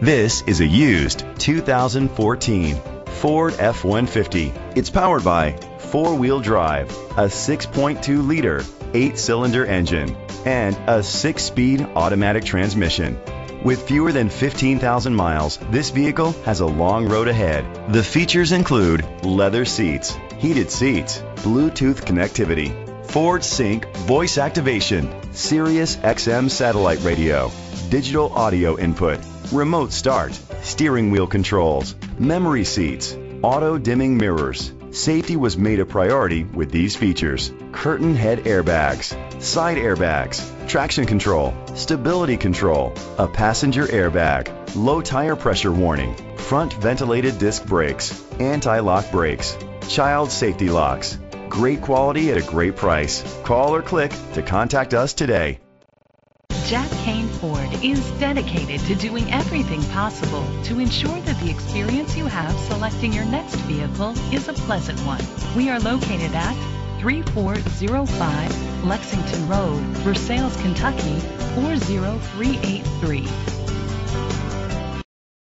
This is a used 2014 Ford F-150. It's powered by four-wheel drive, a 6.2-liter, eight-cylinder engine, and a six-speed automatic transmission. With fewer than 15,000 miles, this vehicle has a long road ahead. The features include leather seats, heated seats, Bluetooth connectivity, Ford Sync voice activation, Sirius XM satellite radio, digital audio input, remote start, steering wheel controls, memory seats, auto dimming mirrors. Safety was made a priority with these features. Curtain head airbags, side airbags, traction control, stability control, a passenger airbag, low tire pressure warning, front ventilated disc brakes, anti-lock brakes, child safety locks. Great quality at a great price. Call or click to contact us today. Jack Kain Ford is dedicated to doing everything possible to ensure that the experience you have selecting your next vehicle is a pleasant one. We are located at 3405 Lexington Road, Versailles, Kentucky 40383.